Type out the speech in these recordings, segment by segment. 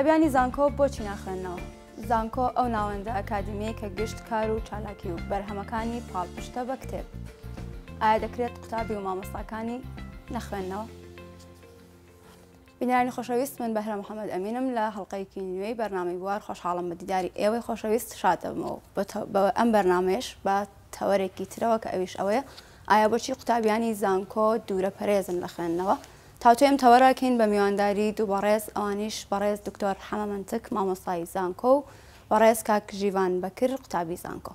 قوتابیانی زانکۆ بۆچی ناخوێنەوە زانکۆ ئەو ناوەندە ئەکادمیە کە گشت کار و چالاکی و بەرهەمەکانی پاڵپشتە بە کتێب ئایا دەکرێت قوتابی و مامۆستاکانی نەخوێندنەوە بینەرانی خۆشەویست من بەهرە محمد ئەمینم لە هەڵلقەیەکی نوێی بەرنامەی بوار خۆشحاڵم بە دیداری ئێوەی خۆشەویست شاد دەبمەوە بە ئەم بەرنامەیەش بە تەوەرێکی ترەوە کە ئەویش ئەوەیە ئایا بۆچی قوتابیانی زانکۆ دوورە پەرێزن لە خوێندنەوە تاوتوێ ئەم تەوەرە کەین بە میوانداری دوو بەڕێز ئەوانیش بەڕێز دکتۆر حەمە مەنتک مامۆستای زانکۆ و بەڕێز کاک ژیڤان بەکر قوتابی زانکۆ.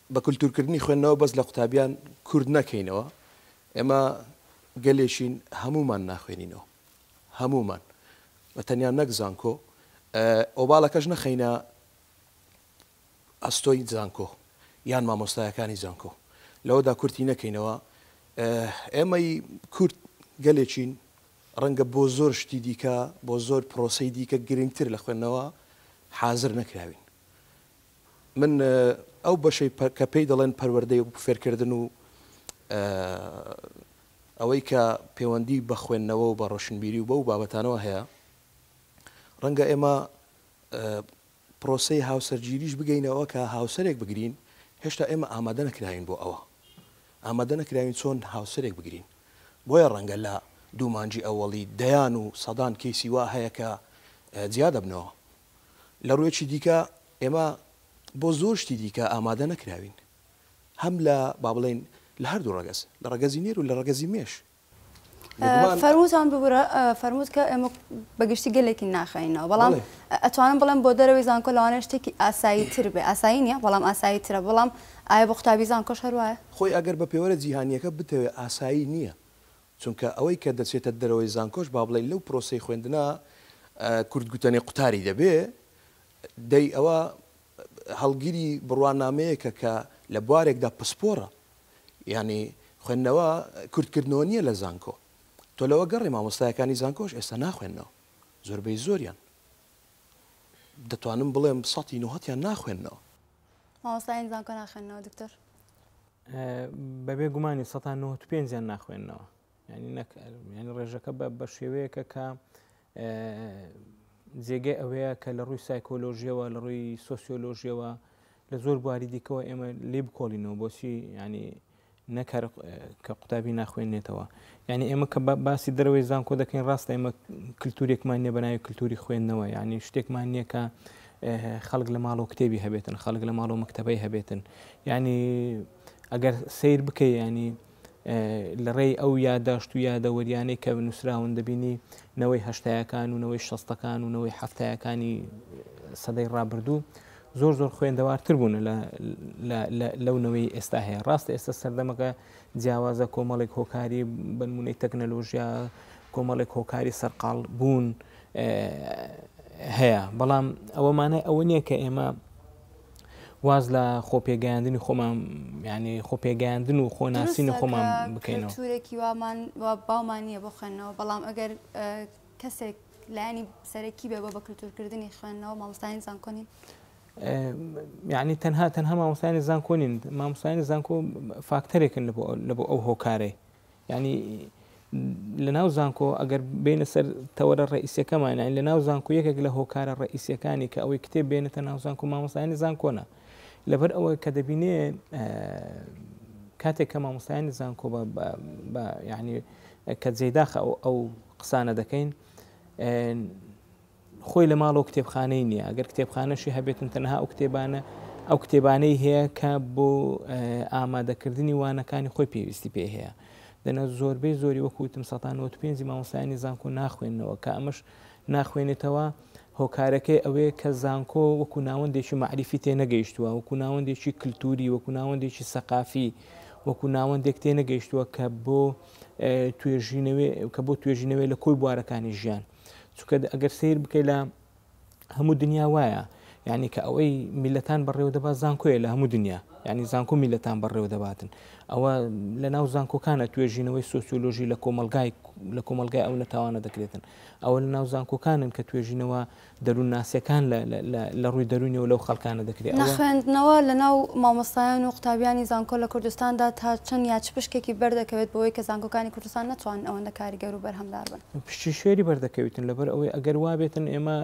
بە کولتوورکردنی خوێندنەوە بەس لە قوتابیان کورت نەکەینەوە، ئێمە گەلێکین هەموومان ناخوێنینەوە، هەموومان بە تەنیا نەک زانکۆ، ئۆباڵەکەش نەخەینە ئەستۆی زانکۆ یان مامۆستایەکانی زانکۆ، لەوەدا کورتی نەکەینەوە، ئێمەی کورد گەلێکین ڕەنگە بۆ زۆر شتی دیکە بۆ زۆر پرۆسی دیکە گرنگتر لە خوێندنەوە حازر نەکراوین من ئەو بەشەی کە پێی دەڵێن پەروەردەی و فێرکردن و ئەوەی کە پێوەندی بە خوێندنەوە و بە ڕۆشنبیری و بەو بابەتانەوە هەیە ڕەنگە ئێمە پرۆسی هاوسەرگیریش بگەینەوە کە هاوسەرێک بگرین هێشتا ئێمە ئامادە نەکراوین بۆ ئەوە ئامادە نەکراوین چۆن هاوسەرێک بگرین بۆیە ڕەنگە لە دوومانجی ئەوەڵی دەیان و سەدان کەیسی وا هەیە کە جیا دەبنەوە لە ڕوویەکی دیکە ئێمە بۆ زۆر شتی دیکە ئامادە نەکراوین هەم لە با بڵێن لە هەردوو ڕەگەز لە ڕەگەزی نێر و لە ڕەگەزی مێش فەرموتان بگورە فەرمووت کە ئێمە بەگشتی گەلێکی ناخەینەوە بەڵام ئەتوانم بڵێم بۆ دەرەوەی زانکۆ لەوانەیە شتێکی ئاسایی تر بێ ئاسایی نیە بەڵام ئاسایی ترە بەڵام ئایا بە قوتابی زانکۆش هەروایە خۆی ئەگەر بە پێوەرە جیهانیەکە بتەوێت ئاسایی نییە چونکە ئەوەی کە دەچێتە دەرەوەی زانکۆش با بڵێین لەو پرۆسەی خوێندنا کورد گوتەنێ قوتاری دەبێ دەی ئەوە هەڵگیری بڕوانامەیەکە کە لە بوارێکدا پسپۆڕە یعنی خوێندنەوە کورتکردنەوە نییە لە زانکۆ تۆ لەوە گەڕێ مامۆستایەکانی زانکۆش ئێستا ناخوێندنەوە زۆربەی زۆریان دەتوانم بڵێم سەی نهاتیان ناخوێندنەوە مامۆستایان زانکۆ ناخوێندنەوە دکتۆر بەبێ گومانی سەتا نۆ پێنجیان ناخوێنەوە ینی نەک ینی ڕێژەکە بە بە شێوەیەکە کە جێگەی ئەوەیە کە لە ڕووی سایکۆلۆژیەوە لە ڕووی سۆسیۆلۆژیەوە لە زۆر بواری دیکەوە ئێمە لێ بکۆڵینەوە بۆچی ینی نەکەر کە قوتابی ناخوێنێتەوە یعنی ئێمە کە باسی دەرەوەی زانکۆ دەکەین ڕاستە ئێمە کللتورێکمان نیە بەناوی کللتوری خوێندنەوە یعنی شتێکمان نییە کە خەڵک لە ماڵەوە کتێبی هەبێتن خەڵک لە ماڵەوە مەکتەبەی هەبێتن ینی ئەگەر سیر بکەی ینی لە ڕێی ئەو یاداشت و یادەوەریانەی کە نووسراون دەبینی نەوەی هەشتایەکان و نەوەی شەستەکان و نەوەی حفتایەکانی سەدەی ڕابردوو زۆر زۆر خوێندەوارتر بوون لەو نەوەی ئێستا هەیە ڕاستە ئێستا سەردەمەکە جیاوازە کۆمەڵێک هۆکاری بنمونەی تەکنەلۆژیا کۆمەڵێک هۆکاری سەرقال بوون هەیە، بەڵام ئەوە مانای ئەوە نییە کە ئێمە واز لە خۆ پێگەیاندنی خۆمان یعنی خۆ پێگەیاندن و خۆناسینە خۆمان بکەینەوە تورێکی وامان باومان نییە بۆ خوێندنەوە بەڵام ئەگەر کەسێک لایانی سەرەکی بێ بۆ بە کللتورکردنی خوێندنەوە مامۆستانی زانکۆنی یعنی تەنها تەنها مامۆستانی زانکۆنین مامۆستانی زانکۆ فاکتەرێکن لە بۆ ئەو هۆکارەی یانی لە ناو زانکۆ ئەگەر بینە سەر تەوەرە ڕئیسیەکەمان لە ناو زانکو یەکێک لە هۆکارە ڕئیسیەکانی کە ئەوەی کتێب بێنێتە ناو زانکو مامۆستایانی زانکۆنا لەبەر ئەوە کە دەبینێ کاتێک کە مامۆستایانی زانکۆ بە ینی کە جێداخە ئەو قسانە دەکەین خۆی لە ماڵەوە کتێبخانەی نییە، ئەگەر کتێبخانەشی هەبێتن تەنها ئەو کتێبانە ئەو کتێبانەی هەیە کە بۆ ئامادەکردنی وانەکانی خۆی پێویستی پێ هەیە دەنە زۆربەی زۆری وەکوتم سەتان 95 مامۆسایانی زانکۆ ناخوێنەوە کە ئەمەش ناخوێنێتەوە هۆکارەکەی ئەوەیە کە زانکۆ وەکو ناوەندێکی معریفی تێ نەگەیشتووە وەکو ناوەندێکی کللتوری وەکو ناوەندێکی سەقافی وەکو ناوەندێک تێ نەگەیشتووە کە بۆ توێژینەوەی کە بۆ توێژینەوەی لە کۆی بوارەکانی ژیان چکە ئەگەر سیر بکەی لە هەموو دنیا وایە یعنی کە ئەوەی میلەتان بەڕێوە دەبات زانکۆیە لە هەموو دنیا یعنی زانکۆ میلەتان بەڕێوە دەباتن ئەوە لە ناو زانکۆکانە توێژینەوەی سۆسیۆلۆژی لە کۆمەلگای لە کۆمەلگای ئەو نەتاوانە دەکرێتن ئەوە لە ناو زانکۆکانن کە توێژینەوە دەروون ناسیەکان لە ڕووی دەرونیەوە لەو خەڵکانە دەکرێت خوێندنەوە لە ناو مامۆستایان و قوتابیانی زانکۆ لە کوردستاندا تا چەند یا چ پشکێکی بەردەکەوێت بۆی کە زانکۆکانی کوردستان نەتوان ئەوەندە کاریگەر و بەرهەمدار بن. پشتی شێری بەردەکەویتن لەبەر ئەوەی ئەگەر وابێتن ئێمە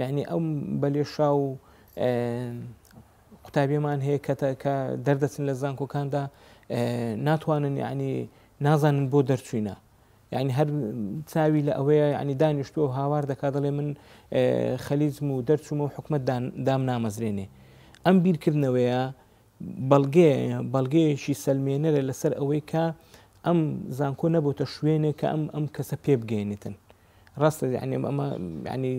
یعنی ئەم بەلێشا و قوتابیەمان هەیە کە کە دەردەچن لە زانکۆکاندا ناتوانن یعنی نازانن بۆ دەرچوینە یعنی هەر چاوی لە ئەوەیە ینی دانیشتووە و هاوار دەکا دەڵێ من خەلیزم و دەرچوومە و حکومت دام نامەزرێنێ ئەم بیرکردنەوەیە بەڵگەیە، بەڵگەیەکی سەلمێنەرە لەسەر ئەوەی کە ئەم زانکۆ نەبووتە شوێنێک کە ئەم ئەم کەسە پێ بگەێنێتن ڕاستە یعنی ئەمە ینی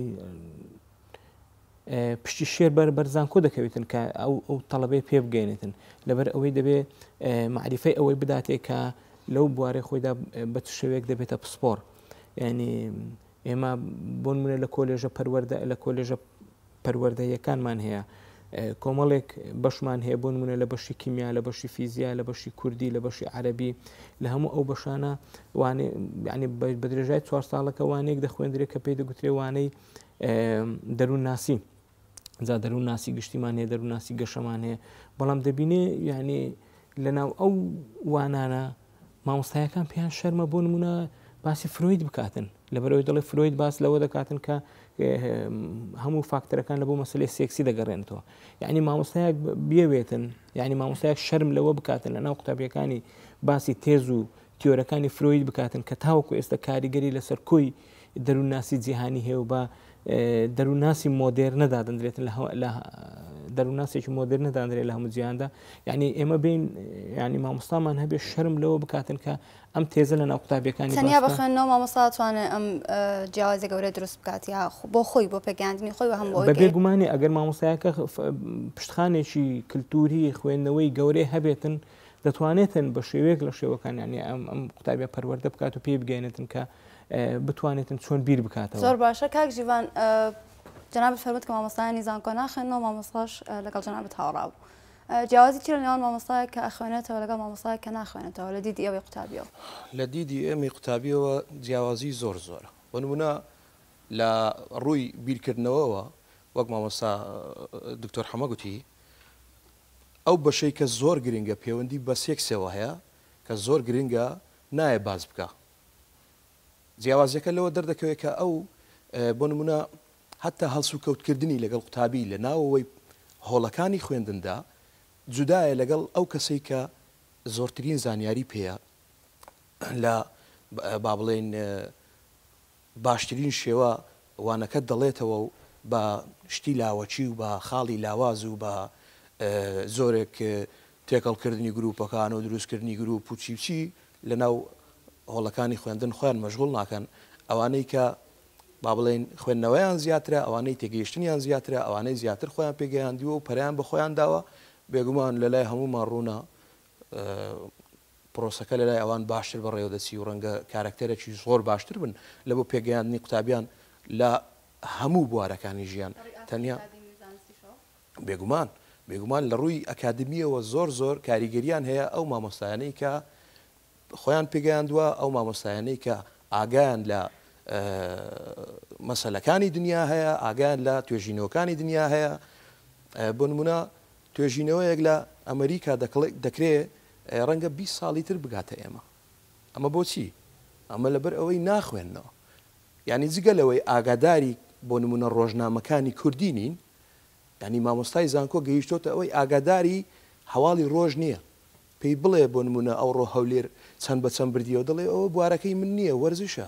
پشتی شێر بەر بەرزانکۆ دەکەوێتن کە ئەو ئەو تەڵەبەی پێ بگەێنێتن لەبەر ئەوەی دەبێ معریفەی ئەوەی بداتێ کە لەو بوارەی خۆیدا بە شوێک دەبێتە پسپۆر ینی ئێمە بۆنمونە لە کۆلێژە پەروەەردە لە کۆلێژە پەروەەردەیەکانمان هەیە کۆمەڵێک بەشمان هەیە بۆ نمونە لە بەشی کیمیا لە بەشی فیزیا لە بەشی کوردی لە بەشی عەربی لە هەموو ئەو بەشانە وانێ ینی بە درێژای چوار ساڵەکە وانێک دەخوێندرێت کە پێی دەگوترێ وانەی دەروون ناسی جا دەروون ناسی گشتیمان هەیە دەروون ناسی گەشەمان هەیە بەڵام دەبینێ یعنی لەناو ئەو وانانە مامۆستایەکان پێیان شەرمە بۆ نمونە باسی فرۆید بکاتن لەبەرەوەی دەڵێ فرۆید باس لەوە دەکاتن کە هەموو فاکتەرەکان لە بۆ مەسلێ سێکسی دەگەڕێنەوە یعنی مامۆستایەک بێوێتن یعنی مامۆستایەک شەرم لەوە بکاتن لە ناو قوتابیەکانی باسی تێز و تیۆرەکانی فرۆید بکاتن کە تاوەکو ئێستا کاریگەری لەسەر کۆی دەروونناسی جیهانی هەیە و بە دەروونناسی مۆدێر نەدادەندرێتن لە دەروونناسێکی مۆدر نەدانرێت لە هەموو جیاندا یعنی ئێمە بین ینی مامۆستامان هەبێ شەرم لەوە بکاتن کە ئەم تێزە لە ناو قوتابەکانی سەنیا بخێنەوە مامۆستاتوانێت ئەم جیاوازی گەورە دروست بکات یا بۆ خۆی بۆ پێگەاندنی خۆی هەم بێگومانی ئەگەر مامۆستایەکە پشتخانێکی کللتوری خوێندنەوەی گەورەی هەبێتن دەتوانێتن بە شێوەیەک لە شێوەکانیان ئەم ئەم قوتابە پەروەەردە بکات و پێی بگەێنێتن کە بتوانێتن چۆن بیر بکاتەوە زۆر باشە کاک ژیوان جناب فەرمت کە مامۆستایانی زانکۆ ناخێنەوە مامۆستاش لەگەڵ جنابت هاوڕاو جیازی چی لە نێوان مامۆستایە کە ئەخوێنێتەوە لەگەڵ مامۆستایە کە ناخوێنێتەوە لە دیدی ئەوەی قوتابیەوە لە دیدی ئێمەی قوتابیەوە جیاوازی زۆر زۆرە بەنمونە لە ڕووی بیرکردنەوەەوە وەک مامۆستا دکتۆر حەمە گوتی ئەو بەشەی کە زۆر گرنگە پێوەندی بە سێکسەوە هەیە کە زۆر گرنگە نایە باس بکا جیاوازیەکە لەوە دەردەکەوێت کە ئەو بۆ نمونە هەتا هەڵسو کەوتکردنی لەگەڵ قوتابی لە ناوەوەی هۆڵەکانی خوێندندا جودایە لەگەڵ ئەو کەسەی کە زۆرترین زانیاری پێەیە لە با بڵێن باشترین شێوە وانەکەت دەڵێتەوە و بە شتی لاوەکی و بە خاڵی لاواز و بە زۆرێک تێکەڵ کردنی گرووپەکان و دروست کردنی گرووپ و چی و چی لە ناو هۆڵەکانی خوێندن خۆیان مەشغوڵ ناکەن ئەوانەی کە با بڵێین خوێندنەوەیان زیاترە ئەوانەی تێگەیشتنیان زیاترە ئەوانەی زیاتر خۆیان پێگەیاندووە و پەریان بە خۆیان داوە بێگومان لە لای هەموومان ڕوونە پرۆسەکە لە لای ئەوان باشتر بەڕێوە دەچی و ڕەنگە کارەکتەرێکی زۆر باشتر بن لە بۆ پێگەیاندنی قوتابیان لە هەموو بوارەکانی ژیان تەنیا بێگومان بێگومان لە ڕووی ئەکادمیەوە زۆر زۆر کاریگەریان هەیە ئەو مامۆستایانەی کە خۆیان پێگەیاندووە ئەو مامۆستایانەی کە ئاگایان لە مەسلەکانی دنیا هەیە ئاگایان لە توێژینەوەکانی دنیا هەیە بۆ نمونە توێژینەوەیەک لە ئەمریکا دەکڵێت دەکرێت ڕەنگە بیست ساڵی تر بگاتە ئێمە. ئەمە بۆچی؟ ئەمە لەبەر ئەوەی ناخوێننەوە. یانی جگە لەوەی ئاگاداری بۆ نموونە ڕۆژنامەکانی کوردی نین، یانی مامۆستای زانکۆ گەیشتۆتە ئەوەی ئاگاداری هەواڵی ڕۆژ نییە. پێی بڵێ بۆ نموونە ئەوڕۆ هەولێر چەند بە چەند بردیەوە دەڵێ ئەوە بوارەکەی من نییە وەرزشە.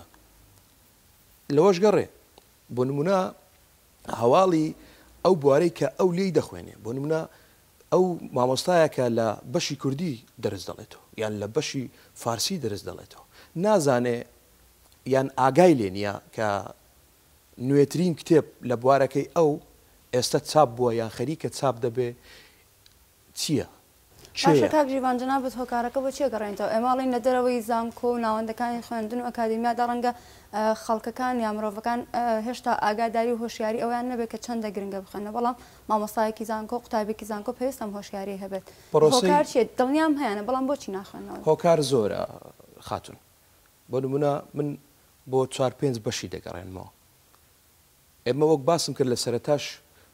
لەوەش گەڕێ. بۆ نموونە هەواڵی ئەو بوارەی کە ئەو لێی دەخوێنێ، بۆ نموونە ئەو مامۆستایە کە لە بەشی کوردی دەرس دەڵێتەوە یان لە بەشی فارسی دەرس دەڵێتەوە، نازانێ یان ئاگای لێ نییە کە نوێترین کتێب لە بوارەکەی ئەو ئێستە چاپ بووە یان خەریکە چاپ دەبێ، چیە؟ باشە کێیە؟ کاک ژیوان جەنابت هۆکارەکە بۆچی ئەگەڕێنیتەوە؟ ئێمە ئەڵێین لە دەرەوەی زانکۆ و ناوەندەکانی خوێندن و ئەکادیمیادا ڕەنگە خەڵکەکان یا مرۆڤەکان هێشتا ئاگاداری و هۆشیاری ئەوەیان نەبێت کە چەندە گرنگە بخوێننەوە بەڵام مامۆستایەکی زانکۆ قوتابیەکی زانکۆ پێویستە ئەم هۆشیاریەی هەبێت پرۆسەی هۆکار چیە؟ دڵنیام هەیانە بەڵام بۆچی ناخوێننەوە؟ هۆکار زۆرە خاتون بۆ نمونە من بۆ چوار پێنج بەشی دەگەڕێنمەوە ئێمە وەک باسم کرد لە سەرەتاش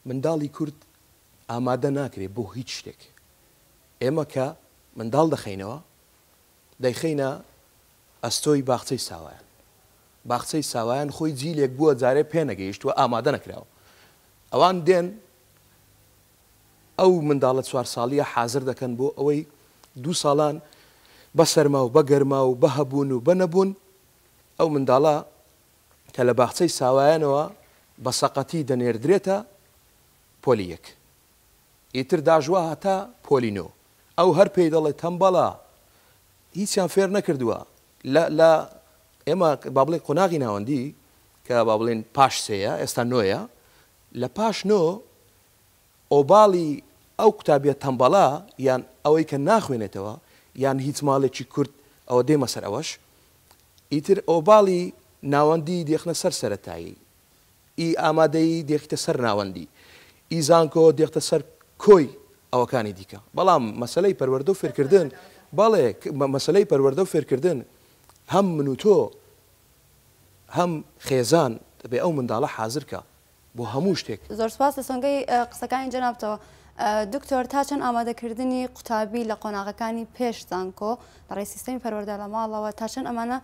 منداڵی کورد ئامادە ناکرێت بۆ هیچ شتێک. ئێمە کە منداڵ دەخەینەوە، دەیخەینە ئەستۆی باخچەی ساوایان. باخچەی ساوایان خۆی جیلێک بووە جارێ پێنەگەیشتووە، ئامادە نەکراوە. ئەوان دێن ئەو منداڵە چوار ساڵییە حازر دەکەن بۆ ئەوەی دوو ساڵان بە سەرما و بە گەرما و بە هەبوون و بە نەبوون ئەو منداڵە کە لە باخچەی ساوایانەوە بە سەقەتی دەنێردرێتە پۆلی یەک ئیتر داژوا هەتا پۆلی نۆ ئەو هەر پێی دەڵێ تەمبەڵە هیچیان فێر نەکردووە لە لە ئێمە با بڵێن قۆناغی ناوەندی کە با بڵێن پاش سێە ئێستا نۆیە لە پاش نۆ ئۆباڵی ئەو قوتابیە تەمبەڵە یان ئەوەی کە ناخوێنێتەوە یان هیچ ماڵێکی کورد ئەوە دێمە سەر ئەوەش ئیتر ئۆباڵی ناوەندی دێخنە سەر سەرەتایی ئی ئامادەیی دێخیتە سەر ناوەندی ئی زانکۆ دێختە سەر کۆی ئەوەکانی دیکە بەڵام مەسەلەی پەروەردە و فێرکردن بەڵێ مەسەلەی پەروەردە و فێرکردن هەم من و تۆ هەم خێزان دەبێ ئەو منداڵە حازر کا بۆ هەموو شتێک. زۆر سوپاس لە سۆنگەی قسەکانی جەنابتەوە. دکتۆر تا چەند ئامادەکردنی قوتابی لە قۆناغەکانی پێش زانکۆ لە ڕێی سیستەمی پەروەردە لە ماڵەوە تا چەند ئەمانە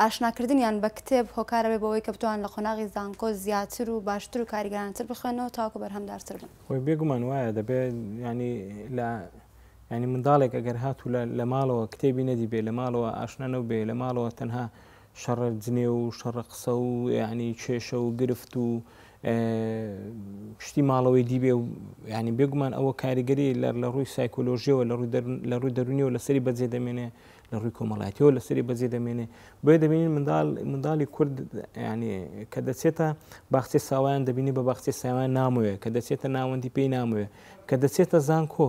ئاشناکردنیان بە کتێب هۆکارە بێ بەوەی کە بتوان لە قۆناغی زانکۆ زیاتر و باشتر و کاریگەرانەتر بخوێنەوە تاوەکو بەرهەمدارتر بن؟ خۆی بێگومان وایە دەبێ ینی لە ینی منداڵێک ئەگەر هاتوو لە ماڵەوە کتێبی نەدیبێ لە ماڵەوە ئاشنا نەبێ لە ماڵەوە تەنها شەڕە جنێو و شەڕە قسە و یعنی کێشە و گرفت و شتی ماڵەوەی دیبێ و ینی بێگومان ئەوە کاریگەری لە لە ڕووی سایکۆلۆژیەوە لە ڕووی لە ڕووی دەرونیەوە لەسەری بەجێ دەمێنێ لە ڕووی کۆمەڵاتیەوە لەسەری بەجێ دەمێنێ بۆ دەبینین منداڵ منداڵی کورد ینی کە دەچێتە باخچێ ساوایان دەبینی بە باخچێ ساوان ناموێ کە دەچێتە ناوەندی پێی ناموێ کە دەچێتە زانکۆ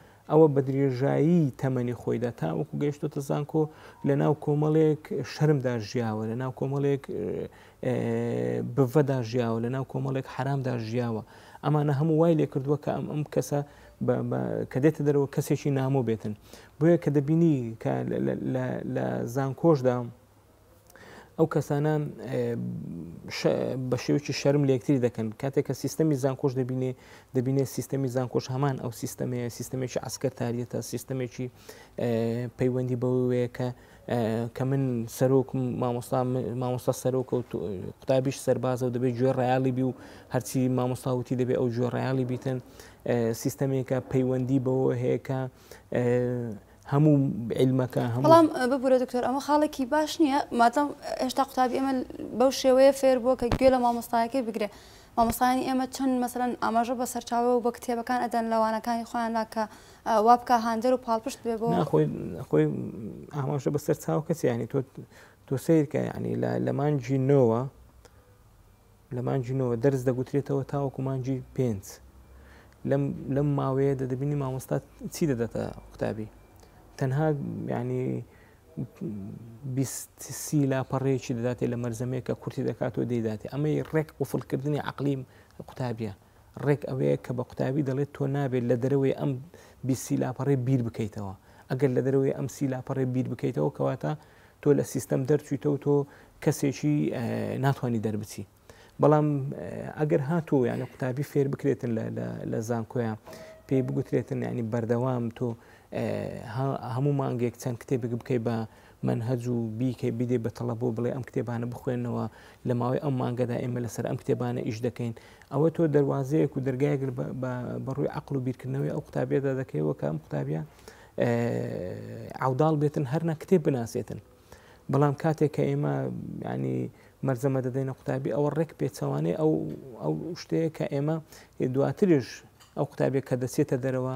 ئەوە بە درێژایی تەمەنی خۆیدا تاوەکو گەیشتۆتە زانکۆ لە ناو کۆمەڵێک شەرمدا ژیاوە لە ناو کۆمەڵێک بڤەدا ژیاوە لە ناو کۆمەڵێک حرامدا ژیاوە ئەمانە هەموو وای لێ کردووە کە ئەم ئەم کەسە کە دێتە دەرەوە کەسێکی نامۆ بێتن بۆیە کە دەبینی کە لە زانکۆشدا ئەو کەسانە بە شێوکی شەرم لەکتری دەکەن کاتێک کە سیستەمی زانکۆش دەبینێ دەبینێت سیستەمی زانکۆش هەمان ئەو سیستەمە سیستەمێکی ئەسکەتاریەتە سیستەمێکی پەیوەندی بەوەیە کە کە من سەرۆک مامۆستا مامۆستا سەرۆک و قوتابیش سەربازە و دەبێت گوێ ڕیالی بی و هەرچی مامۆستاوتی دەبێت ئەو گوێ ڕیالی بیتن سیستەمێکە پەیوەندی بەوە هەیە کە هەموو علمەکە هەڵام ببورە دکتۆر ئەمە خاڵێکی باش نییە ماتەم هێشتا قوتابی ئەمە بەو شێوەیە فێر بووە کە گوێ لە مامۆستایەکەی بگرێ مامۆستایانی ئێمە چەند مەسەرەن ئاماژە بە سەرچاوە و بە کتێبەکان ئەدەن لەوانەکانی خۆیان ناکە وا بکە هاندەر و پاڵپشت بێ بۆ خۆی خۆی ئاماژە بە سەرچاو کەسیانی تۆ تۆ سیرکە یعنی لە لەمانجی نۆوە لە مانگی نۆوە دەرس دەگوترێتەوە تاوەکو مانگی پێنج لەم لەم ماوەیە دەدەبینی مامۆستا چی دەدەتە قوتابی تەنها ینی سی لاپەڕێکی دەداتێ لە مەرزەمێکە کورتی دەکاتەوە دەیداتێ ئەمەی ڕێک قوفلکردنی عقلیم قوتابە ڕێک ئەوەیە کە بە قوتابی دەڵێت تۆ نابێت لە دەرەوەی ئەم بیسی لاپەڕێ بیر بکەیتەوە ئەگەر لە دەرەوەی ئەم سی لاپەڕێ بیر بکەیتەوە کەواتە تۆ لە سیستەم دەرچویتە و تۆ کەسێکی ناتوانانی دەربچی بەڵام ئەگەر هاتوو یانە قوتابی فێر بکرێتن لە زانکۆیان پێی بگوترێتن ینی بەردەوام تۆ هەموو مانگێک چەند کتێبێک بکەی بە مەنهەج و بیکەی بیدەی بە تەڵەبەو بڵێ ئەم کتێبانە بخوێنەوە لە ماوەی ئەم مانگەدا ئێمە لەسەر ئەم کتێبانە ئیش دەکەین ئەوە تۆ دەواازەیەک و دەرگایەک بەڕووی عقل و بیرکردنەوەی ئەو قوتابێدا دەکەیەوە کە ئەم قوتابە عوداڵ بێتن هەرنا کتێب بناسێتن بەڵام کاتێک کە ئێمە ینی مەرزەمە دەدەینە قوتابی ئەوە ڕێک پێچوانەی ئەو ئەو شتەیە کە ئێمە دواترش ئەو قوتابێک کە دەچێتە دەرەوە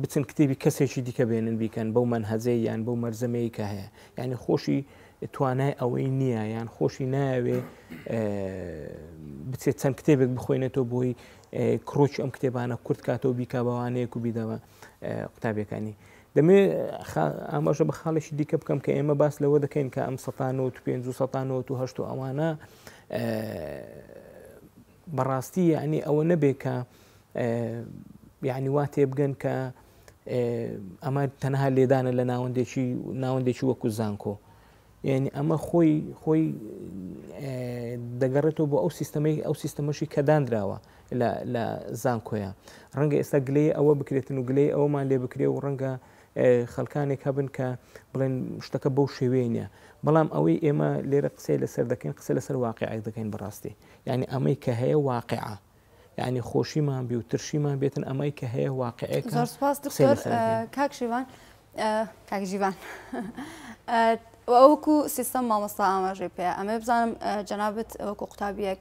بچن کتێبی کەسێکی دیکە بێنن بیکەن بەو مەنهەجەی یان بەو مەرزەمەیە کە هەیە یعنی خۆشی توانای ئەوەی نییە یان خۆشی ناوێ بچێت چەند کتێبێک بخۆێنێتەوە بۆی کڕۆکی ئەم کتێبانە کورت کاتەوە بیکا بەوانەیەک و بیدەوە قوتابەکانی. دەمێ ئاماژە بە خاڵێکی دیکە بکەم کە ئێمە باس لەوە دەکەین کە ئەم 1950 ئەوانە بەڕاستی یەعنی ئەوە نەبێ کە یەعنی وا تێبگەن کە ئەمە تەنها لێدانە لە ناوەندێکی ناوەندێکی وەکو زانکۆ یعنی ئەمە خۆی خۆی دەگەڕێتەوە بۆ ئەو سیستەمەی ئەو سیستەمەشی کە دانراوە لە زانکۆیە ڕەنگە ئێستا گلەی ئەوە بکرێتن و گلەی ئەومان لێ بکرێ و ڕەنگە خەلکانێک هەبن کە بڵێن شتەکە بەو شێوێنە بەڵام ئەوەی ئێمە لێرە قسەی لەسەر دەکەین قسە لەسەر واقعی دەکەین بەڕاستی یانی ئەمەی کە هەیە واقعە یعنی خۆشیمان بی و ترشیمان بێتن ئەمەی کە هەیە واقعەیە زۆر سپاس دکتۆر کاک شیوان کاک جیوان ئەوکو سیستەم مامۆستا ئاماژەی پێ ئەمە بزانم جەنابەت ئەوکو قوتابیەک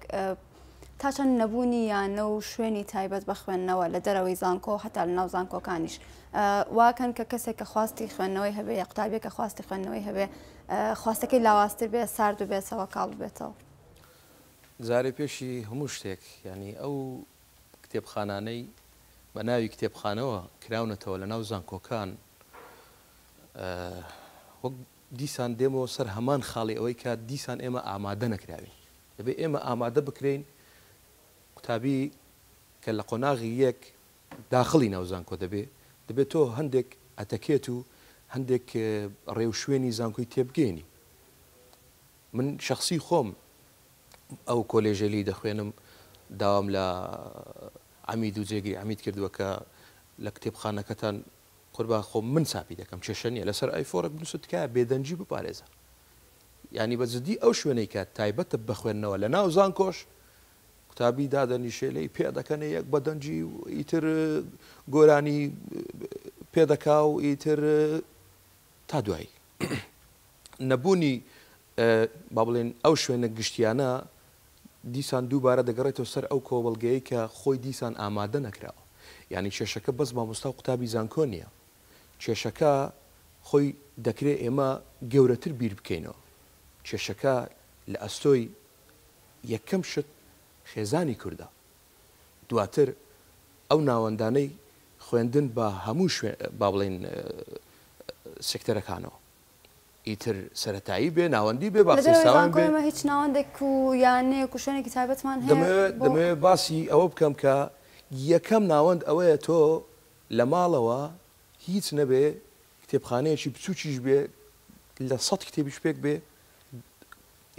تا چەند نەبوونی یانە و شوێنی تایبەت بە خوێندنەوە لە دەرەوەی زانکۆ هەتا لە ناو زانکۆکانیش واکەن کە کەسێک کە خواستی خوێندنەوەی هەبێ یا قوتابیە کە خواستی خوێندنەوەی هەبێ خواستەکەی لاوااستتر بێت سارد و بێتەوە کاڵ بێتەوە. جارێ پێشی هەموو شتێک یانی ئەو کتێبخانانەی بە ناوی کتێبخانەوە کراونەتەوە لە ناو زانکۆکان وەک دیسان دێمەوە سەر هەمان خاڵی ئەوەی کە دیسان ئێمە ئامادە نەکراوین دەبێت ئێمە ئامادە بکرین قوتابی کە لە قۆناغی یەک داخلی ناوزان کۆ دەبێ دەبێت تۆ هەندێک ئەتەکێت و هەندێک ڕێوشوێنی زانکۆی تێبگەینی من شەخسی خۆم ئەو کۆلێژەی لی دەخوێنم داوام لە عەمید و جێگری عەمید کردووە کە لە کتێبخانەکەتان قوربان خۆم من چاپی دەکەم کێشە نیە لەسەر ئەی فۆرک بنووسە تکایە بێدەنگی بپارێزە ینی بە جدی ئەو شوێنەی کە تایبەتە بخوێندنەوە لە ناو زانکۆش قوتابی دادەنیشێ لی پێ دەکەنێ یەک بەدەنگی و ئیتر گۆرانی پێدەکا و ئیتر تا دوایی نەبوونی با بڵێین ئەو شوێنە گشتیانە دیسان دووبارە دەگەڕێتەوە سەر ئەو کۆمەڵگەیەی کە خۆی دیسان ئامادە نەکراوە یعنی کێشەکە بەس مامۆستا و قوتابی زانکۆ نییە کێشەکە خۆی دەکرێت ئێمە گەورەتر بیر بکەینەوە کێشەکە لە ئەستۆی یەکەم شت خێزانی کوردە دواتر ئەو ناوەندانەی خوێندن بە هەموو شوێ با بڵێین سێکتەرەکانەوە ئیتر سەرەتایی بێ ناوەندی بێ باخچەی ساوایان بێ لەدەرەوەی زانکۆ ئێمە هیچ ناوەندێک و یانەیەک و شوێنێکی تایبەتمان هەیە بۆ دەمەوێت دەمەوێت باسی ئەوە بکەم کە یەکەم ناوەند ئەوەیە تۆ لە ماڵەوە هیچ نەبێ کتێبخانەیەکی بچووکیش بێ لە سەد کتێبیش پێک بێ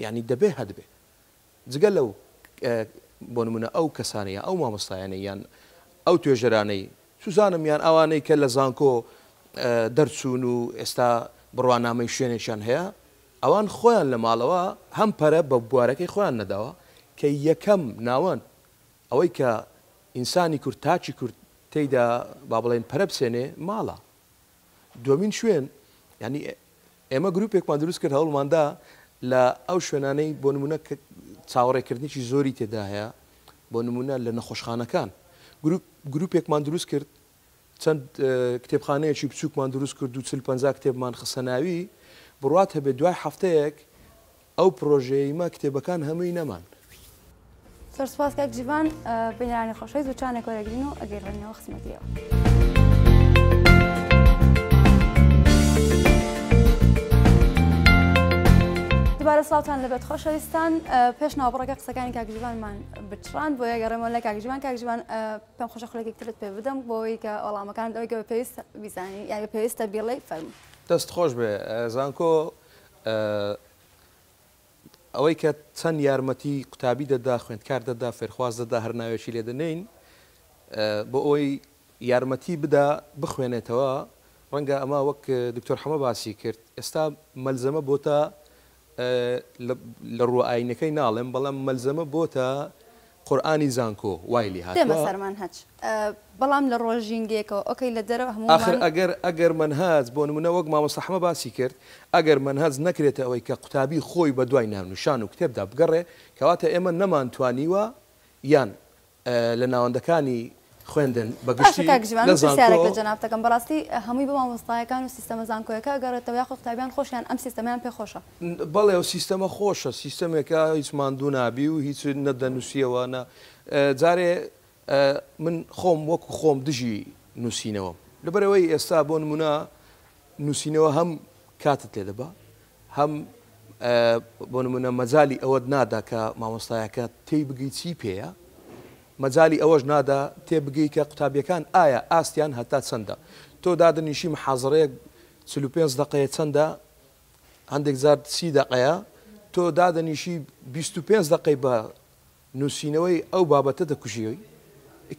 یانی دەبێ هەدبێ جگە لەو بۆ نموونە ئەو کەسانە یان ئەو مامۆستایانەی یان ئەو توێژەرانەی سوزانم یان ئەوانەی کە لە زانکۆ دەرچوون و ئێستا بڕوانامەی شوێنێکیان هەیە ئەوان خۆیان لە ماڵەوە هەم پەرە بە بوارەکەی خۆیان نەداوە کە یەکەم ناوەند ئەوەی کە ئینسانی کورد تاچی کورد تێیدا با بڵێن پەرە بسێنێ ماڵە دومین شوێن ینی ئێمە گروپێکمان دروست کرد هەوڵماندا لە ئەو شوێنانەی بۆ نمونە کە چاوەڕێکردنێکی زۆری تێدا هەیە بۆ نمونە لە نەخۆشخانەکان گروپ گروپێکمان دروست کرد چەند کتێبخانەیەکی بچووکمان دروست کرد و چل پەنجا کتێبمان خستە ناوی بڕوات هەبێت دوای هەفتەیەک ئەو پرۆژەیەی ما کتێبەکان هەمووی نەمان. زۆر سوپاس کاک جیڤان بینەرانی خۆشەویست وچانێک وەرەگرین و ئەگەیڕێنینەوە خزمەتیەوە. دوبارە سڵاوتان لەبێت خۆشەویستان پێش ناوبڕەکە قسەکانی کاکژوانمان بچڕان بۆ یەگەڕێمەوە لە کاکژوان کاکژوان پێم خۆشە خولێکێکترت پێ بدەم بۆی کە وەڵامەکان دەوەی گەوە پێویست بیزانی یاگە پێویستە بیڵێ فەرم دەست خۆش بێ زانکۆ ئەوەی کە چەند یارمەتی قوتابی دەدا خوێندکار دەدا فێرخواز دەدا هەر ناوێکی لێ دەنین بۆ ئەوەی یارمەتی بدا بخوێنێتەوە ڕەنگە ئەمە وەک دکتۆر حەمە باسی کرد ئێستا مەلزەمە بۆتە لە ڕووە ئاینەکەی ناڵێم بەڵام مەلزەمە بۆتە قورئانی زانکۆ وای لێ هاتوە. دێمە سەر مەنهەج بەڵام لە ڕۆژ ژینگەیەکەوە ئۆکەی لە دەرەوە هەموومان. ئاخر ئەگەر ئەگەر مەنهەج بۆ نمونە وەک مامۆستا حەمە باسی کرد ئەگەر مەنهەج نەکرێتە ئەوەی کە قوتابی خۆی بە دوای ناونیشان و کتێبدا بگەڕێ کەواتە ئێمە نەمانتوانیوە یان لە ناوەندەکانی خوێندن بە باشە گشتی کاک ژیوان لە من زانکۆ پرسیارێک لە جەنابتەکەم بەڕاستی هەمووی بۆ مامۆستایەکان و سیستەمە زانکۆیەکە ئەگەڕێتەوە یاخۆ قوتابیان خۆشیان ئەم سیستەمەیان پێ خۆشە؟ بەڵێ و سیستەمە خۆشە سیستەمێکە هیچ ماندوو نابی و هیچ نە دەنووسیەوە نە جارێ من خۆم وەکو خۆم دژی نووسینەوەم لەبەرەوەی ئێستا بۆ نمونە نووسینەوە هەم کاتت لێ دەبا هەم بۆ نمونە مەجالی ئەوەت نادا کە مامۆستایەکە تێی بگەی چی پێیە، مەجالی ئەوەش نادا تێ بگەی کە قوتابیەکان ئایا ئاستیان هەتا چەندە، تۆ دادەنیشی محازەرەیەک چل و پێنج دەقەیە چەندە هەندێک جار سی دەقەیە تۆ دادەنیشی بیست و پێنج دەقەی بە نوسینەوەی ئەو بابەتە دەکوژێی.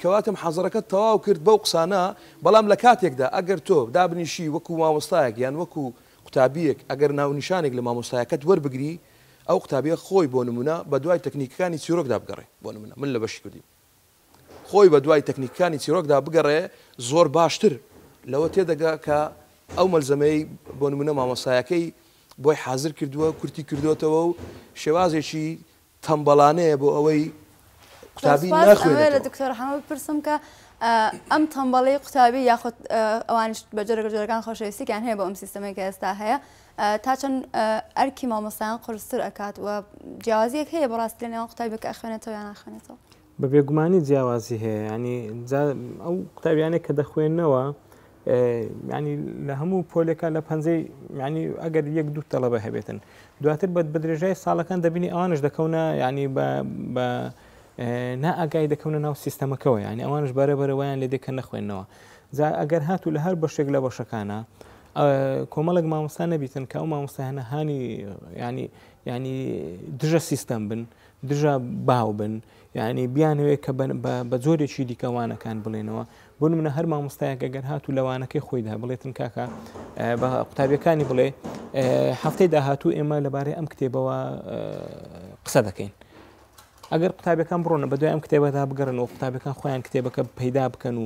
کەواتم حەزرەکەت تەواو کرد بەو قسانە بەڵام لە کاتێکدا ئەگەر تۆ دابنیشی وەکو مامۆستایەک یان وەکو قوتابیەک ئەگەر ناونیشانێک لە مامۆستایەکەت وەربگری ئەو قوتابیە خۆی بۆ نمونە بە دوای تەکنیکەکانی چیرۆکدا بگەڕێ بۆ نمونە من لە بەشی کوردیم خۆی بە دوای تەکنیکەکانی چیرۆکدا بگەڕێ زۆر باشتر لەوە تێدەگا کە ئەو مەلزەمەی بۆ نمونە مامۆستایەکەی بۆی حازر کردووە کورتی کردۆتەوە و شێوازێکی تەمبەڵانەیە بۆ ئەوەی قوتابی نەخوێنێتەوە. دەست خۆش، ئەمەوێ لە دکتۆر حەمە بپرسم کە ئەم تەمبەڵی قوتابی یاخود ئەوانیش بە جۆرە جۆرەکان خۆشەویستیان هەیە بۆ ئەم سیستەمەی کە ئێستا هەیە تا چەند ئەرکی مامۆستایان قورستر ئەکات و جیاوازیەک هەیە بەڕاستی لە نێوان قوتابیەکە ئەخوێنێتەوە یان ناخوێنێتەوە؟ بە بێگومانی جیاوازی هەیە یانی جا ئەو قوتابیانێک کە دەخوێنەوە ینی لە هەموو پۆلێکە لە پەنجەی ینی ئەگەر یەک دوو تەڵەبە هەبێتن دواتر بە بدرێژای ساڵەکان دەبینی ئەوانش دەکەونە ینی بە نائگای دەکەونە ناو سیستەمەکەەوە ینی ئەوانش بەرەبەرەوەیان لێ دێکە نەخوێندنەوە جا ئەگەر هاتوو لە هەر بەشێک لە بەشەکانە کۆمەڵک مامۆستا نەبیتن کە ئەو مامۆستایانە هاانی ینی ینی دژە سیستەم بن دژە باو بن یعنی بیانەوەیە کە بە جۆرێکی دیکە وانەکان بڵێنەوە بۆ منە هەر مامۆستایەک گەگەر هات و لەوانەکەی خۆیدا بڵێتن کاکە بە قوتابیەکانی بڵێ هەفتەی داهاتوو ئێمە لەبارەی ئەم کتێبەوە قسە دەکەین ئەگەر قوتابەکان بڕۆنە بە دوای ئەم کتێبەدا بگەڕن و قوتابەکان خۆیان کتێبەکە پەیدا بکەن و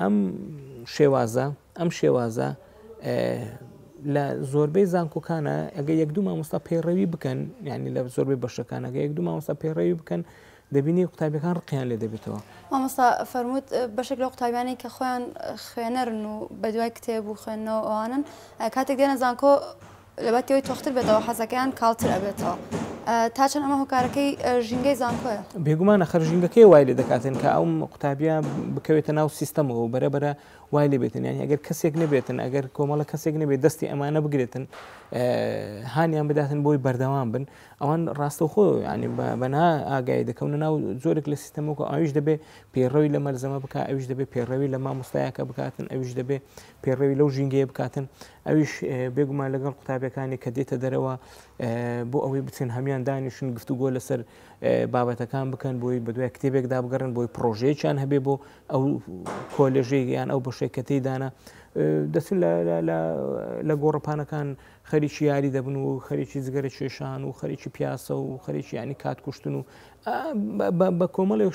ئەم شێوازە ئەم شێوازە لە زۆربەی زانکۆکانە ئەگە یەک دوو مامۆستا پەیڕەوی بکەن ینی لە زۆربەی بەشەکانەگە یەک دوو مامۆستا پەیڕەوی بکەن دەبینی قوتابەکان ڕقیان لێ دەبێتەوە مامۆستا فەرمووت بەشێک لە قوتابیانی کە خۆیان خوێنەرن و بەدوای کتێب و خوێندنەوە ئەوانن کاتێک دێنە زانکۆ لەباتی ئەوەی تۆختر بێتەوە حەزەکەیان کاڵتر ئەبێتەوە تا چەند ئەمە هۆکارەکەی ژینگەی زانکۆیە بێگومان ئەخەر ژینگەکەی وای لێ دەکاتن کە ئەو قوتابیە بکەوێتە ناو سیستەمەوە و بەرە بەرە وای لێ بێتن یانی ئەگەر کەسێک نەبێتن ئەگەر کۆمەڵە کەسێک نەبێت دەستی ئەمانە بگرێتن هانیان بداتن بۆی بەردەوام بن ئەوان ڕاستەخۆ ینی بەنا ئاگای دەکەونە ناو زۆرێک لە سیستەمەکە ئەویش دەبێت پێڕەوی لە مەرزەمە بک ئەویش دەبێت پێڕەوی لە مامۆستایەکە بکاتن ئەویش دەبێت پەیڕەوی لەو ژینگەیە بکاتن ئەویش بێگومان لەگەڵ قوتابەکانی کە دێتە دەرەوە بۆ ئەوەی بچن هەمان دانیشن گفتوگۆ لەسەر بابەتەکان بکەن بۆی بە دوای کتێبێکدا بگەڕن بۆی پرۆژەیەکیان هەبێ بۆ ئەو کۆلێژەیان ئەو بەشێکەتەی دانا دەچن لە گۆڕپانەکان خەریکی یاری دەبن و خەریکی جگەرە کێشان و خەریکی پیاسە و خەریکی ینی کات کوشتن و بە کۆمەڵێ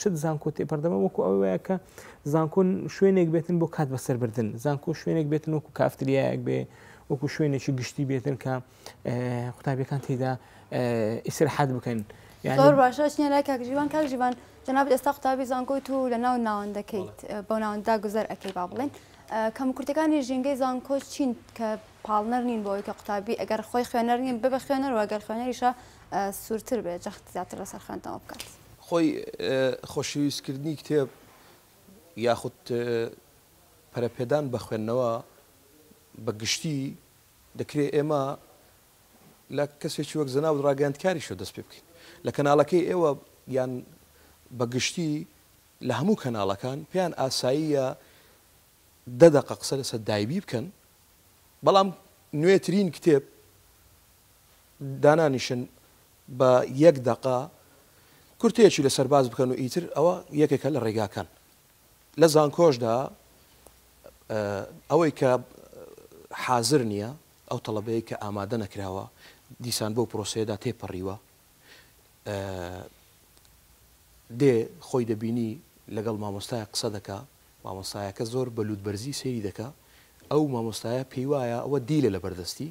شت زانکۆ تێپەردەبە وەکو ئەوەی وایە کە زانکۆ شوێنێک بێتن بۆ کات بەسەربردن زانکۆ شوێنێک بێتن وەکو کافتریایەک بێ وەکو شوێنێکی گشتی بێتن کە قوتابیەکان تێدا ئیسرحات بکەن زۆر باشە چنە لای کاکژیوان کاکژیوان جناب ئێستا قوتابی زانکۆی تو لە ناو ناوەند دەکەیت بەو ناوەنددا گوزەر ئەەکەی با بڵێن کەم کورتەکانی ژینگەی زانکۆ چین کە پاڵنەر نین بۆی کە قوتابی ئەگەر خۆی خوێنەر نین ببە خوێنەر و ئەگەر خوێنەریشە سوورتر بێت، جەخت زیاتر لەسەر خوێندنەوە بکات. خۆی خۆشەویستکردنی کتێب یاخود پەرەپێدان بە خوێندنەوە بە گشتی، دەکرێت ئێمە لە کەسێکی وەک جەنابت ڕاگەیاندکاریشەوە دەست پێ بکەین. لە کەناڵەکەی ئێوە یان بە گشتی لە هەموو کەناڵەکان، پێیان ئاساییە دە دەقە قسە لەسەر دایبی بکەن، بەڵام نوێترین کتێب دانانیشن بە یەک دەقە کورتەیەکی لەسەر باس بکەن و ئیتر ئەوە یەکێکە لە ڕێگاکان لە زانکۆشدا ئەوەی کە حازر نییە ئەو تەڵەبەیە کە ئامادە نەکراوە دیسان بۆ پرۆسەیەدا تێپەڕیوە دێ خۆی دەبینی لەگەڵ مامۆستای قسە دەکا مامۆستایەکە زۆر بەلوود بەرزی سەیری دەکا ئەو مامۆستایە پێی وایە ئەوە دیلە لە بەردەستی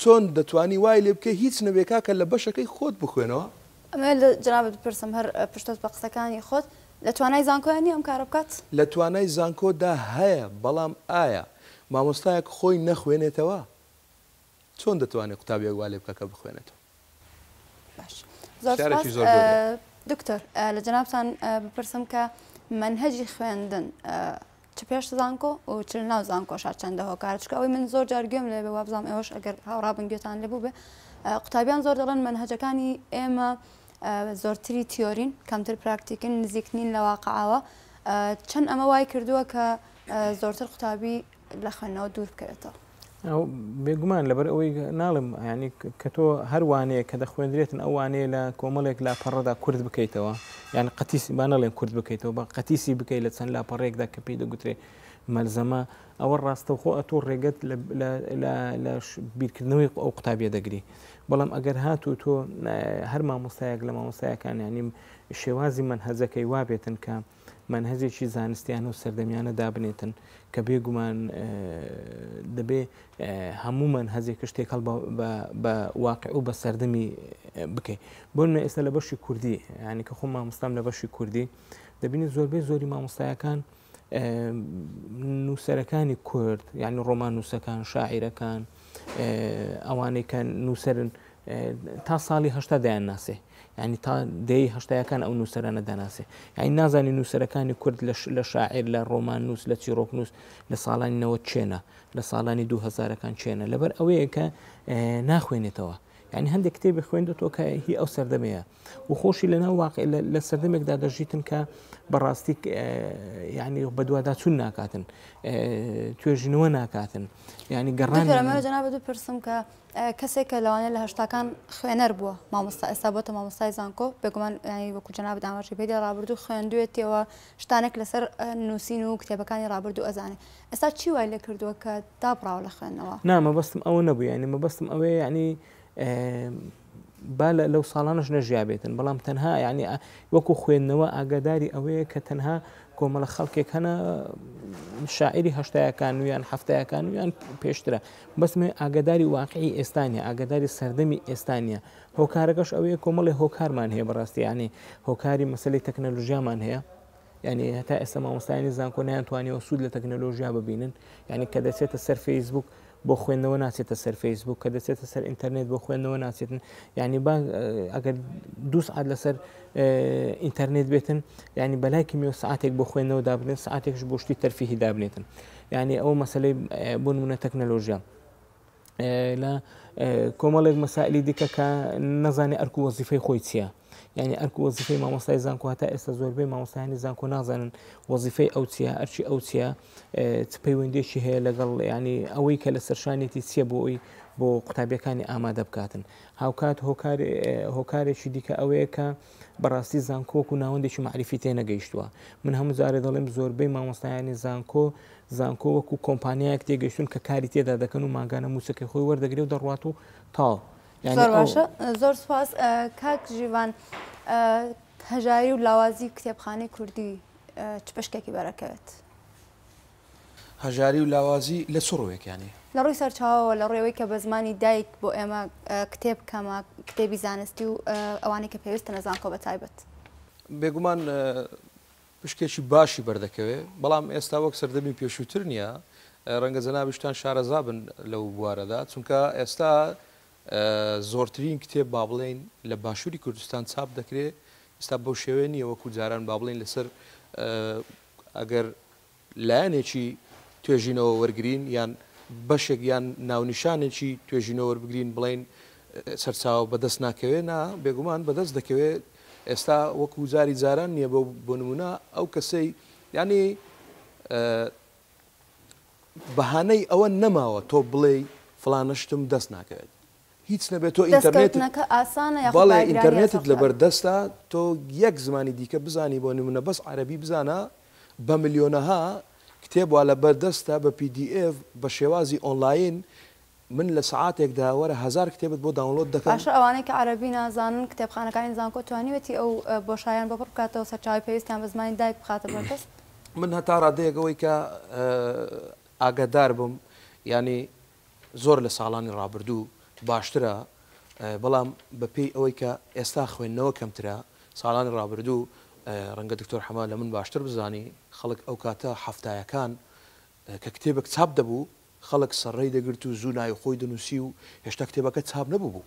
چۆن دەتوانی وای لێ بکەی هیچ نەبێ کاکە لە بەشەکەی خۆت بخوێنەوە. ئەمەوێ لە جەنابت بپرسم هەر پشتت بە قسەکانی خۆت لە توانای زانکۆیا نیە ئەم کارە بکات؟ لە توانای زانکۆ دا هەیە بەڵام ئایا مامۆستایەک خۆی نەخوێنێتەوە چۆن دەتوانێ قوتابیەک وا لێ بکا کە بخوێنێتەوە؟ دکتۆر لە جەنابان بپرسم کە منهجی خوێندن چ پێش زانکۆ و چل ناو زانکۆشار چەندە هۆکار چکە ئەوەی من زۆر جارگوێم لێ بە وابزانام ئێوەش ئەگەر هاوڕابن گوێتان لێ بوو بێ قوتابیان زۆر دەڵێن منهجەکانی ئێمە زۆرتری تیۆرین کەمتر پراکتیکن نزیک نین لە واقعەوە چەند ئەمە وای کردووە کە زۆرتر قوتابی لە خوێندنەوە دوور بکەوێتەوە بێگومان لەبەر ئەوەی ناڵم ینی کە تۆ هەروانەیە کە دەخوێندرێتن ئەوانەیە لە کۆمەڵێک لاپەڕەدا کورد بکەیتەوە یان قەتیسی بانەڵێن کورد بکەیتەوە بە قەتیسی بکەیت لە چەند لاپەڕێکدا کە پێی دەگوترێ مەلزەمە ئەوە ڕاستەوخۆ ئەتۆ ڕێگەت لە بیرکردنەوەی ئەو قوتابیە دەگری بەڵام ئەگەر هات و تۆ هەر مامۆستایەک لە مامۆستایەکان ینیم شێوازی من هەزەکەی وابێتن کە مەنهەجێکی زانستیانە و سەردەمیانە دابنێتن کە بێگومان دەبێ هەموو مەنهەجێکش تێکەڵ بە واقع و بە سەردەمی بکەیت بۆن من ئێستا لە بەشی کوردی ینی کە خۆم مامۆستام لە بەشی کوردی دەبینی زۆربەی زۆری مامۆستایەکان نووسەرەکانی کورد یعنی ڕۆمان نووسەکان شاعیرەکان ئەوانەی کە نووسرن تا ساڵی هەشتا دەیان ناسێ ینی تا دەی هەشتایەکان ئەو نووسەرانە دەناسێ یعنی نازانانی نووسەرەکانی کورد لە شاعر لە ڕۆمان نووس لە چیرۆک نووس لە ساڵانی نەوە چێنە لە ساڵانی دوو هزارەکان چێنە لەبەر ئەوەیە کە ناخوێنێتەوە یعنی هەندێک کتێبی خوێندێتەوە کە هی ئەو سەردەمەیە و خۆشی لە ناو واقع لە سەردەمێکدا دەژیتن کە بەڕاستی یعنی بەدوواداچون ناکاتن توێژینەوە ناکاتن ینی گەڕان جناب بپرسم کە کەسێک کە لەوانەیە لە هەشتاکان خوێنەر بووە مامۆستا ئێستا بۆتە مامۆستای زانکۆ بێگومان ینی وەکو جناب دامەشی پێدا ڕابردوو خوێندوێتەوە شتانێک لەسەر نووسین و کتێبەکانی ڕابردوو ئەزانێ ئێستا چی وای لە کردووە کە دابڕاوە لە خوێندنەوە نامە بەستم ئەوە نەبوو ینی مە بەستم ئەوێ ینی با لەو ساڵانش نەژیابێتن بەڵام تەنها ینی وەکو خوێندنەوە ئاگاداری ئەوەیە کە تەنها کۆمەڵە خەڵکێک هەنە شاعری هەشتایەکان و یان هەفتایەکان و یان پێشترە بەس ئمە ئاگەداری واقعی ئێستا نین ئاگەداری سەردەمی ئێستا نیە هۆکارەکەش ئەوەیە کۆمەڵی هۆکارمان هەیە بەڕاستی یانی هۆکاری مەسلی تەکنەلوژیامان هەیە یعنی هەتا ئێستا مامۆستایانی زانکۆ نیان توانیەوە سوود لە تەکنەلۆژیا ببینن یعنی کە دەچێتە سەر فەیسبوک بۆ خوێندنەوە ناچێتە سەر فەیسبوک کە دەچێتە سەر ئینتەرنێت بۆ خوێندنەوە ناچێتن یعنی با ئەگەر دو سعات لەسەر ئینتەرنێت بێتن ینی بەلای کمیۆ ساعتێک بۆ خوێندنەوە دابنێت ساعتێکش بۆشتی تەرفیهی دابنێتن یانی ئەو مەسلەی بۆ نمونە تەکنەلۆژیا لە کۆمەڵێک مەسائلی دیکە کە نەزانانی ئەرک و وەزیفەی خۆی چییە یعنی ئەرک و وەزیفەی مامۆستای زانکۆ هەتا ئێستا زۆربەی مامۆستایانی زانکۆ نازانن وەزیفەی ئەو چیە ئەرچی ئەو چیە چ پەیوەندێکی هەیە لەگەڵ ینی ئەوەی کە لە سەرشانێتی چییە بۆ ئەوی بۆ قوتابیەکانی ئامادە بکاتن هاوکات هۆکارێکی دیکە ئەوەیە کە بەڕاستی زانکۆ وەکو ناوەندێکی مەعریفی تێنەگەیشتووە. من هەموو جارێ دەڵێم زۆربەی مامۆستایانی زانکۆ، زانکۆ وەکو کۆمپانیایەک تێگەیشتوون کە کاری تێدا دەکەن و مانگانە مووچەکەی خۆی وەردەگرێ و دەڕوات و تاو. زۆر باشە زۆر سوپاس کاک ژیڤان هەژاری و لاوازی کتێبخانەی کوردی چ پشکێکی بەرەکەوێت؟ هەژاری و لاوازی لە چ ڕووێکیان هەیە؟ لە ڕووی سەرچاوەوە لە ڕووێی کە بە زمانی دایک بۆ ئێمە کتێب کەمە، کتێبی زانستی و ئەوانەی کە پێویستە لە زانکۆ بە تایبەت. بێگومان پشکێکی باشی بەردەکەوێ، بەڵام ئێستا وەک سەردەمی پێشووتر نییە، ڕەنگە جەنابیشتان شارەزا بن لەو بوارەدا، چونکە ئێستا زۆرترین کتێب با بڵێین لە باشووری کوردستان چاپ دەکرێ، ئێستا بەو شێوەیە نییە وەکوو جاران با بڵێین لەسەر ئەگەر لایەنێکی توێژینەوە وەرگرین یان بەشێک یان ناونیشانێکی توێژینەوە وەربگرین بڵێین سەرچاوە بەدەست ناکەوێت نا بێگومان بەدەست دەکەوێت ئێستا وەکو جاری جاران نییە بۆ بۆ نمونە ئەو کەسەی ینی بەهانەی ئەوە نەماوە تۆ بڵێ فلانشتم دەست ناکەوێت هیچ نەبێت تۆ ئینتەرنێتت بەڵێ ئینتەرنێتت لەبەر دەستە تۆ یەک زمانی دیکە بزانی بۆ نمونە بەس عەرەبی بزانە بە ملیۆنەها کتێب وا لەبەر دەستە بە پی دی ئێف بە شێوازی ئۆنڵاین من لە سەعاتێکدا وەرە هەزار کتێبت بۆ داونڵۆد دەکەم. باشە ئەوانەی کە عەرەبی نازانن کتێبخانەکانی زانکۆ توانیوێتی ئەو بۆشایەن بۆ پڕ بکاتەوە سەرچاوەی پێویستیان بە زمانی دایک بخاتە بەردەست؟ من هەتا ڕادەیەک ئەوەی کە ئاگادار بم یانی زۆر لە ساڵانی ڕابردوو باشترە، بەڵام بە پێی ئەوەی کە ئێستا خوێندنەوە کەمترە، ساڵانی ڕابردوو ڕەنگە دکتۆر حەمە لە من باشتر بزانی، خەڵک ئەو کاتە حەفتایەکان کە کتێبێک چاپ دەبوو خەڵک سەڕەی دەگرت و زوو ناوی خۆی دەنووسی و هێشتا کتێبەکە چاپ نەبووبوو.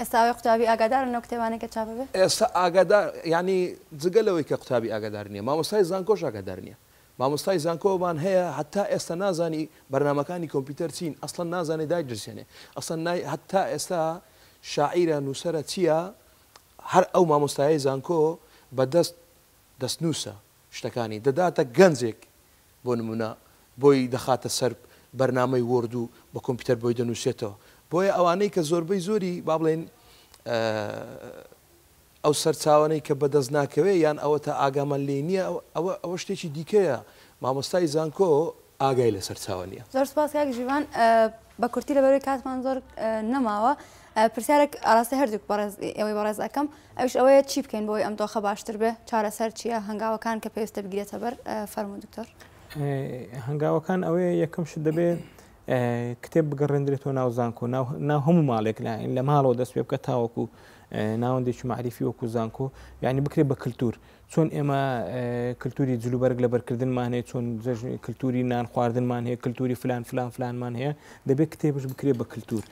ئێستا ئەوێ قوتابی ئاگادارن لەو کتێبانەی کە چاپ ئەبێ؟ ئێستا ئاگادار یانی جگە لەوەی کە قوتابی ئاگادار نییە، مامۆستای زانکۆش ئاگادار نییە، مامۆستای زانکۆمان هەیە هەتا ئێستا نازانی بەرنامەکانی کۆمپیوتەر چین ئەسڵەن نازانێ دایدرچێنێ ئەسڵەن نای هەتا ئێستا شاعیرە نووسەرە چیە هەر ئەو مامۆستایەی زانکۆ بە دەست دەستنووسە شتەکانی دەداتە گەنجێک بۆ نموونە بۆی دەخاتە سەر بەرنامەی وۆرد و بە کۆمپیوتەر بۆی دەنووسێتەوە بۆیە ئەوانەی کە زۆربەی زۆری با بڵێین ئەو سەرچاوەنەی کە بەدەست ناکەوێ یان ئەوەتا ئاگامان لێی نییە ئەوە ئەوە شتێکی دیکەیە مامۆستای زانکۆ ئاگای لە سەرچاوە نییە. زۆر سپاس کاک ژیوان بە کورتی لەبەروی کاتمان زۆر نەماوە پرسیارێک ئاراستە هەردووک بەڕێز ئێوەی بەڕێز ئەەکەم ئەوش ئەوەیە چی بکەین بۆی ئەم دۆخە باشتر بێ چارەسەر چییە هەنگاوەکان کە پێویستە بگرێتە بەر فەرمو دکتۆر هەنگاوەکان ئەوەیە یەکەم شت دەبێت کتێب بگەڕێندرێتەوە ناو زانکۆ ناو هەموو ماڵێک لاین لە ماڵەوە دەست پێ بکە تاوەکو ناوەندێکی معریفی وەکو زانکۆ یعنی بکرێت بە کللتور چۆن ئێمە کللتوری جلوبەرگ لە بەرکردنمان هەیە چۆن کللتوری نان خواردنمان هەیە کللتوری فلان فلان فلانمان هەیە دەبێت کتێبش بکرێت بە کللتور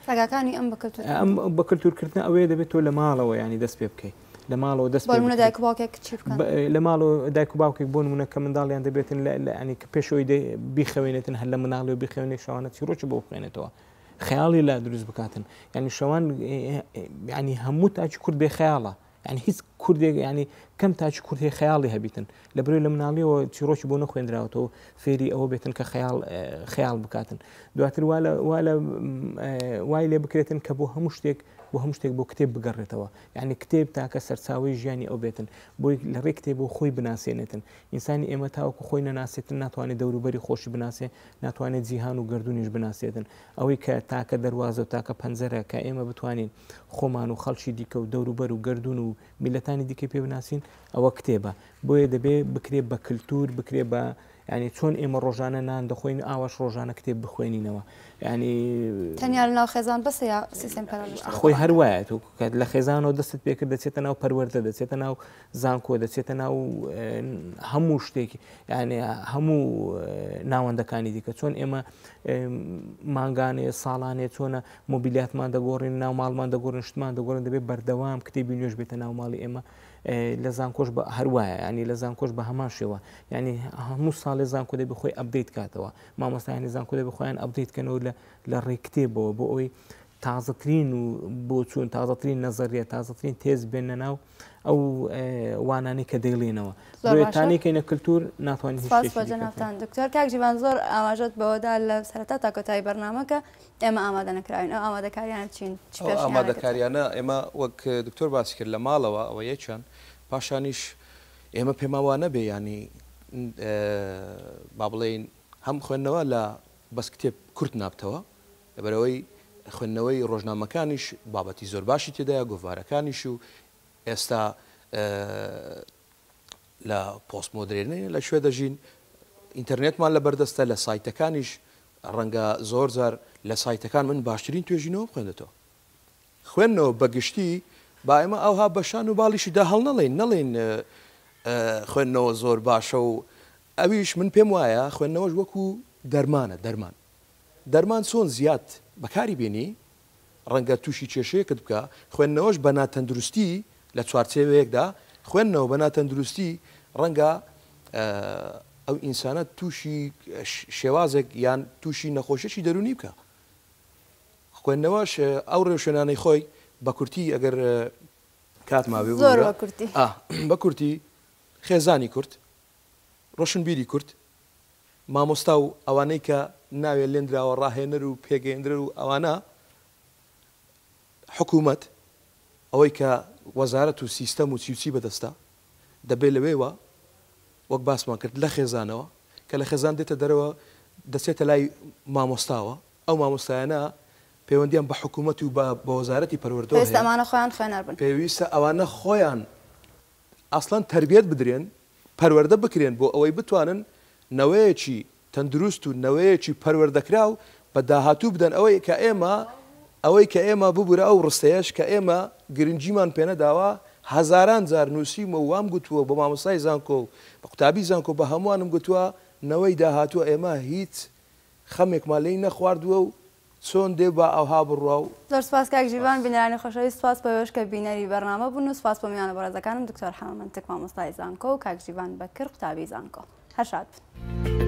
ئەم بە کللتورکردن ئەوەیە دەبێت تۆ لە ماڵەوە ینی دەست پێ بکەیت لە ماڵەوە دەست بۆ نمونە دایک و باوکێک چی بکەن ب- لە ماڵەوە دایک و باوکێک بۆ نمونە کە منداڵیان دەبێتن لە- لە ینی کە پێش ئەوەی دەی- بیخەوێنێتن هەر لە مناڵی و بیخەوێنێ شەوانە چیرۆکی بۆ بخوێنێتەوە خەیاڵی لا دروست بکاتن ینی شەوان ینی هەموو تاکی کورد بێ خەیاڵە یعنی هیچ کوردێک ینی کەم تاکی کورد هەیە خەیاڵی هەبیتن لە برۆی لە مناڵیەوە چیرۆکی بۆ نەخوێنراوەتەوە فێری ئەوە بێتن کە خەیاڵ اه، خەیاڵ بکاتن دواتر وا لە- وا لە، م، اه، وای لێ بکرێتن کە بۆ هەموو شتێک بۆ هەموو شتێک بۆ کتێب بگەڕێتەوە یانی کتێب تاکە سەرچاوەی ژیانی ئەو بێتن، بۆی لە ڕێی کتێبەوە خۆی بناسێنێتن. ئینسانی ئێمە تاوەکو خۆی نەناسێتن ناتوانێ دەوروبەری خۆشی بناسێ، ناتوانێ جیهان و گەردوونیش بناسێتن. ئەوەی کە تاکە دەروازە و تاکە پەنجەرە کە ئێمە بتوانین خۆمان و خەڵکی دیکە و دەوروبەر و گەردوون و میللەتانی دیکەی پێ بناسین ئەوە کتێبە. بۆیە دەبێ بکرێ بە کلتوور، بکرێ بە یانی چۆن ئێمە ڕۆژانە نان دەخۆین و ئاواش ڕۆژانە کتێب بخوێنینەوە یانی. تەنیا لە ناو خێزان بەسە یا سیستم پەرۆش خۆی هەر وایە تۆ کات لە خێزانەوە دەستت پێکرد دەچێتە ناو پەروەردە دەچێتە ناو زانکۆ دەچێتە ناو هەموو شتێک یانێ هەموو ناوەندەکانی دیکە چۆن ئێمە مانگانێ ساڵانێ چۆنە مۆبیلیاتمان دەگۆڕین ناو ماڵمان دەگۆڕن شتمان دەگۆڕن دەبێت بەردەوام کتێبی نوێش بێتە ناو ماڵی ئێمە لە زانکۆش هەروایە ینی لە زانکۆش بە هەمان شێوە ینی هەموو ساڵێ زانکۆ دەبی خۆی ئەبدەیت کاتەوە مامۆستایانی زانکۆ دەبی خۆیان ئەبدەیت کەنەوە لە لە ڕێکتێبەوە بۆ ئەوی تازەترین و بۆ چوون تازەترین نەزەریە تازەترین تێز بێنە ناو ئەو وانانی کە دەیڵێنەوە تانێکینە کللتور ناتوانین دکتۆر کاک جیوان زۆر ئاماژەت بەوەدا لە سەرتا تاکۆتایی بەرنمەکە ئێمە ئامادە نەکراوین، ئەو ئامادەکاریانە چین؟ چ پێشنیارێکت هەیە؟ ئەو ئامادەکاریانە ئێمە وەک دکتۆر باسی کرد لە ماڵەوە ئەوە یەکیان، پاشانیش ئێمە پێمان وا نەبێ یانی با بڵێین هەم خوێندنەوە لە بەس کتێب کورت نابتەوە، لەبەرئەوەی خوێندنەوەی ڕۆژنامەکانیش بابەتی زۆر باشی تێدایە، گۆڤارەکانیش و ئێستا لە پۆست مۆدرێنەیە لە کوێ دەژین ئینتەرنێتمان لە بەردەستە لە سایتەکانیش ڕەنگە زۆر جار لە سایتەکان من باشترین توێژینەوە خوێندێتەوە خوێندنەوە بەگشتی با ئێمە ئەوها بەشان و باڵیشیدا هەڵ نەڵێن نەڵێن خوێندنەوە زۆر باشە و ئەویش من پێم وایە خوێندنەوەش وەکو دەرمانە دەرمان دەرمان چۆن زیاد بەکاری بینی ڕەنگە تووشی کێشەیەکت بکا، خوێندنەوەش بە ناتەندروستی لە چوارچێوەیەکدا خوێندنەوە بە ناتەندروستی ڕەنگە ئەو ئینسانە تووشی شێوازێک یان تووشی نەخۆشیی دەرونی بکە خوێندنەوەش ئەو ڕێوشێنانەی خۆی بە کورتی ئەگەر کات ماوێ بە کورتی خێزانی کورد ڕۆشنبیری کورد مامۆستا و ئەوانەی کە ناوێ لێنراوە ڕاهێنەر و پێگەیندرەر و ئەوانە حکومەت ئەوەی کە وەزارەت و سیستەم و چی و چی بەدەستە دەبێ لەوێوە وەک باسمان کرد لە خێزانەوە کە لە خێزان دێتە دەرەوە دەچێتە لای مامۆستاوە ئەو مامۆستایانە پەیوەندیان بە حکومەت و بە وەزارەتی پەروەردەوە هەیە پێویستە ئەوانە خۆیان خوێنەر بن پێویستە ئەوانە خۆیان ئەسڵەن تەربیەت بدرێن پەروەردە بکرێن بۆ ئەوەی بتوانن نەوەیەکی تەندروست و نەوەیەکی پەروەردەکراو بە داهاتوو بدەن ئەوەی کە ئێمە ئەوەی کە ئێمە ببورە ئەو ڕستەیەش کە ئێمە گرنگیمان پێنەداوە هەزاران جار نووسیومە و وام گوتووە بە مامۆستای زانکۆ و بە قوتابی زانکۆ بە هەمووانم گوتووە نەوەی داهاتوو ئێمە هیچ خەمێکمان لێی نەخواردووە و چۆن دێ با ئەوها بڕوا و. زۆر سوپاس کاک ژیوان بینەرانی خۆشەویست سوپاس بۆوێش کە بینەری بەرنامە بون و سوپاس بۆ میوانە بەڕێزەکانم دکتۆر حەمە مەنتک مامۆستای زانکۆ و کاک ژیوان بەکر قوتابی زانکۆ هەر شاد بن.